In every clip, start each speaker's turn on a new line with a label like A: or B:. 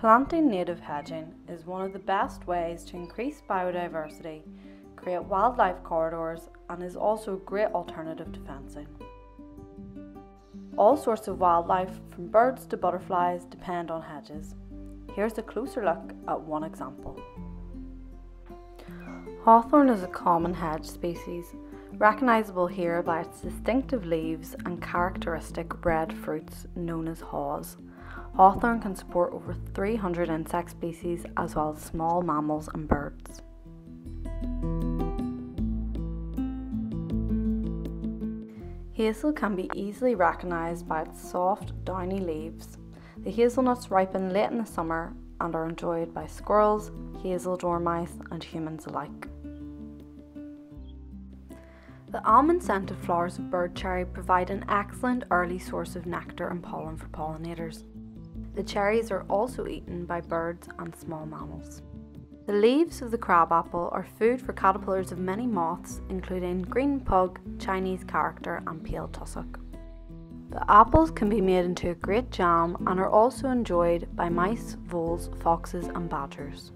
A: Planting native hedging is one of the best ways to increase biodiversity, create wildlife corridors, and is also a great alternative to fencing. All sorts of wildlife, from birds to butterflies, depend on hedges. Here's a closer look at one example. Hawthorn is a common hedge species, recognisable here by its distinctive leaves and characteristic red fruits known as haws. Hawthorn can support over 300 insect species as well as small mammals and birds. Hazel can be easily recognised by its soft, downy leaves. The hazelnuts ripen late in the summer and are enjoyed by squirrels, hazel dormice, and humans alike. The almond scented flowers of bird cherry provide an excellent early source of nectar and pollen for pollinators. The cherries are also eaten by birds and small mammals. The leaves of the crabapple are food for caterpillars of many moths, including green pug, Chinese character, and pale tussock. The apples can be made into a great jam and are also enjoyed by mice, voles, foxes, and badgers.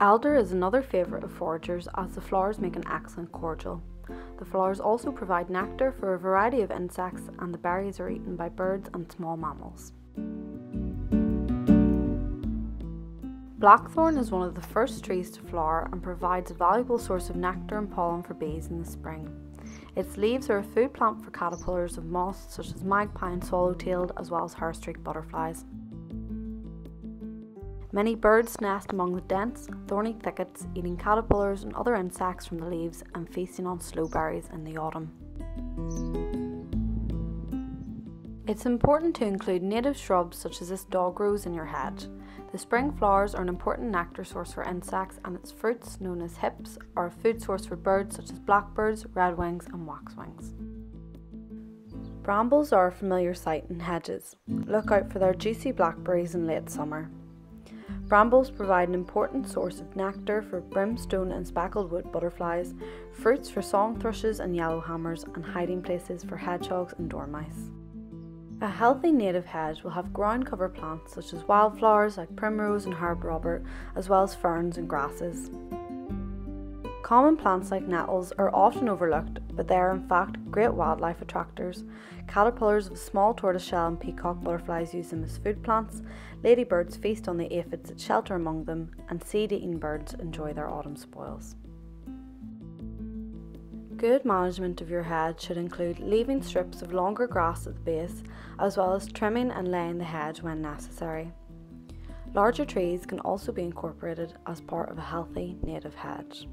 A: Elder is another favourite of foragers as the flowers make an excellent cordial. The flowers also provide nectar for a variety of insects, and the berries are eaten by birds and small mammals. Blackthorn is one of the first trees to flower and provides a valuable source of nectar and pollen for bees in the spring. Its leaves are a food plant for caterpillars of moths such as magpie and swallow-tailed as well as hairstreak butterflies. Many birds nest among the dense, thorny thickets, eating caterpillars and other insects from the leaves and feasting on sloe berries in the autumn. It's important to include native shrubs such as this dog rose in your hedge. The spring flowers are an important nectar source for insects and its fruits, known as hips, are a food source for birds such as blackbirds, redwings and waxwings. Brambles are a familiar sight in hedges. Look out for their juicy blackberries in late summer. Brambles provide an important source of nectar for brimstone and speckled wood butterflies, fruits for song thrushes and yellowhammers, and hiding places for hedgehogs and dormice. A healthy native hedge will have ground cover plants such as wildflowers like primrose and herb robert, as well as ferns and grasses. Common plants like nettles are often overlooked, but they are in fact great wildlife attractors. Caterpillars of small tortoiseshell and peacock butterflies use them as food plants, ladybirds feast on the aphids that shelter among them, and seed eating birds enjoy their autumn spoils. Good management of your hedge should include leaving strips of longer grass at the base, as well as trimming and laying the hedge when necessary. Larger trees can also be incorporated as part of a healthy native hedge.